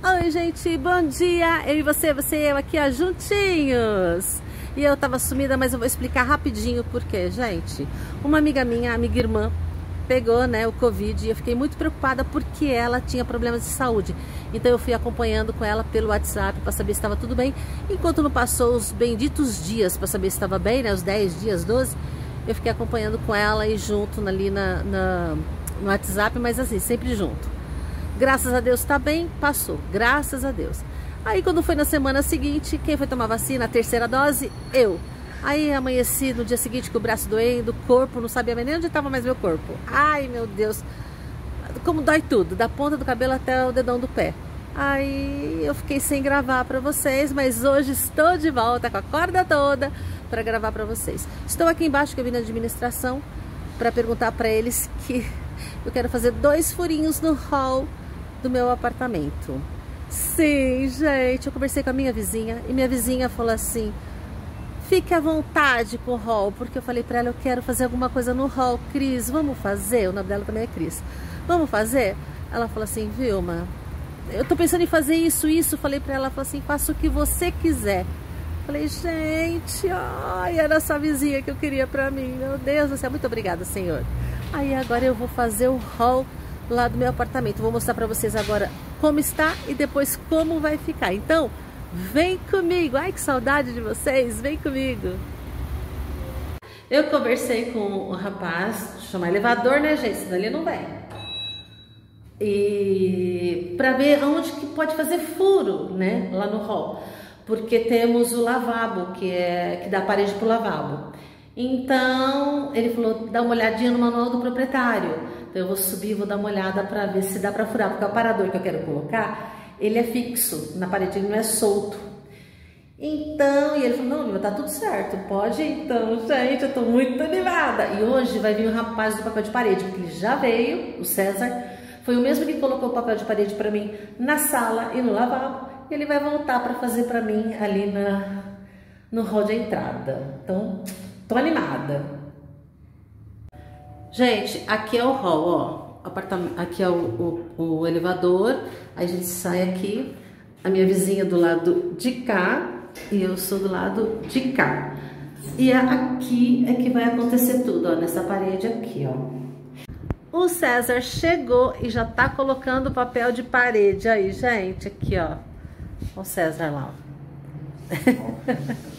Oi, gente, bom dia! Eu e você, você e eu aqui, ó, juntinhos! E eu tava sumida, mas eu vou explicar rapidinho por quê, gente. Uma amiga minha, amiga irmã, pegou, né, o Covid e eu fiquei muito preocupada porque ela tinha problemas de saúde. Então eu fui acompanhando com ela pelo WhatsApp para saber se estava tudo bem. Enquanto não passou os benditos dias para saber se estava bem, né, os 10 dias, 12, eu fiquei acompanhando com ela e junto ali na, na no WhatsApp, mas assim, sempre junto. Graças a Deus tá bem, passou. Graças a Deus. Aí quando foi na semana seguinte, quem foi tomar vacina, a terceira dose? Eu. Aí amanheci no dia seguinte com o braço doendo, o corpo, não sabia nem onde estava mais meu corpo. Ai meu Deus, como dói tudo, da ponta do cabelo até o dedão do pé. Aí eu fiquei sem gravar para vocês, mas hoje estou de volta com a corda toda para gravar para vocês. Estou aqui embaixo que eu vim na administração para perguntar para eles que eu quero fazer dois furinhos no hall do meu apartamento. Sim, gente, eu conversei com a minha vizinha e minha vizinha falou assim: fique à vontade com o hall, porque eu falei para ela: eu quero fazer alguma coisa no hall. Cris, vamos fazer? O nome dela também é Cris. Vamos fazer? Ela falou assim: Vilma, eu tô pensando em fazer isso, isso. Falei para ela: falou assim, faça o que você quiser. Falei, gente, ai, era essa vizinha que eu queria para mim. Meu Deus do céu, muito obrigada, Senhor. Aí agora eu vou fazer o hall lá do meu apartamento. Vou mostrar para vocês agora como está e depois como vai ficar. Então, vem comigo. Ai, que saudade de vocês. Vem comigo. Eu conversei com o rapaz, chamar elevador, né, gente? Senão ele não vem. E para ver aonde que pode fazer furo, né, lá no hall. Porque temos o lavabo, que é que dá parede pro lavabo. Então, ele falou, dá uma olhadinha no manual do proprietário. Então, eu vou subir, vou dar uma olhada para ver se dá para furar, porque o aparador que eu quero colocar, ele é fixo na parede, ele não é solto. Então, e ele falou, não, tá tudo certo, pode ir. Então, gente, eu tô muito animada. E hoje vai vir o rapaz do papel de parede, porque ele já veio, o César, foi o mesmo que colocou o papel de parede para mim na sala e no lavabo. E ele vai voltar para fazer para mim ali na, no hall de entrada. Então, Tô animada. Gente, aqui é o hall, ó. Apartamento, aqui é o, o, o elevador. Aí a gente sai aqui. A minha vizinha do lado de cá e eu sou do lado de cá. E aqui é que vai acontecer tudo, ó, nessa parede aqui, ó. O César chegou e já tá colocando papel de parede aí, gente, aqui, ó. O César lá, ó.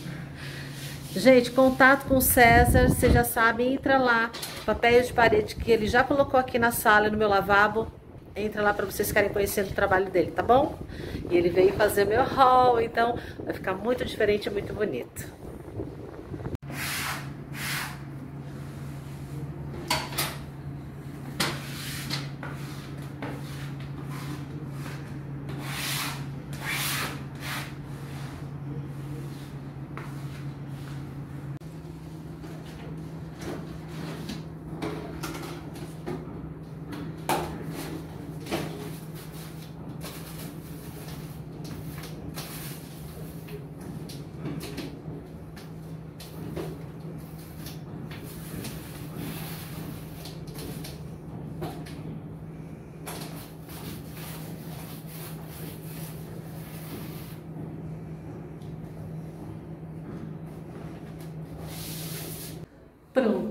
Gente, contato com o César, vocês já sabem, entra lá, papéis de parede que ele já colocou aqui na sala, no meu lavabo. Entra lá para vocês ficarem conhecendo o trabalho dele, tá bom? E ele veio fazer meu hall, então vai ficar muito diferente e muito bonito.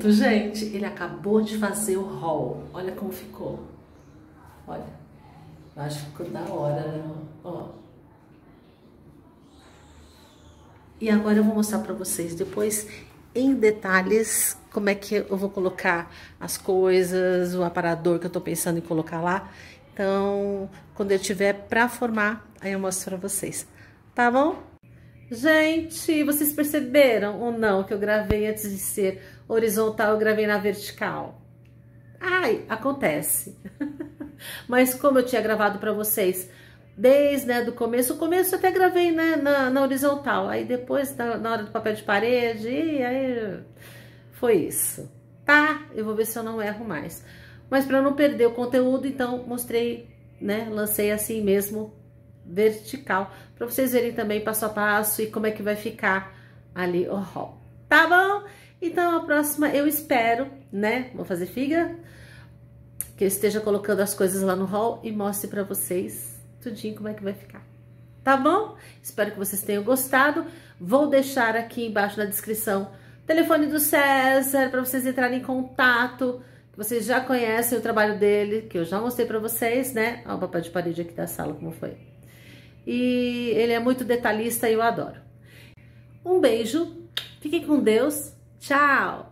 Gente, ele acabou de fazer o haul. Olha como ficou. Olha, eu acho que ficou da hora, né? Ó. E agora eu vou mostrar para vocês depois em detalhes como é que eu vou colocar as coisas, o aparador que eu tô pensando em colocar lá. Então, quando eu tiver para formar, aí eu mostro para vocês. Tá bom? Gente, vocês perceberam ou não que eu gravei antes de ser horizontal, eu gravei na vertical? Ai, acontece. Mas como eu tinha gravado para vocês desde né, do começo, o começo eu até gravei né, na, na horizontal, aí depois na, na, hora do papel de parede, e aí foi isso. Tá, eu vou ver se eu não erro mais. Mas para não perder o conteúdo, então mostrei, né, lancei assim mesmo vertical, para vocês verem também passo a passo e como é que vai ficar ali o hall. Tá bom? Então, a próxima eu espero, né? Vou fazer figa, que eu esteja colocando as coisas lá no hall e mostre para vocês tudinho como é que vai ficar. Tá bom? Espero que vocês tenham gostado. Vou deixar aqui embaixo na descrição telefone do César para vocês entrarem em contato. Vocês já conhecem o trabalho dele, que eu já mostrei para vocês, né? Olha o papel de parede aqui da sala como foi. E ele é muito detalhista e eu adoro. Um beijo, fiquem com Deus, tchau!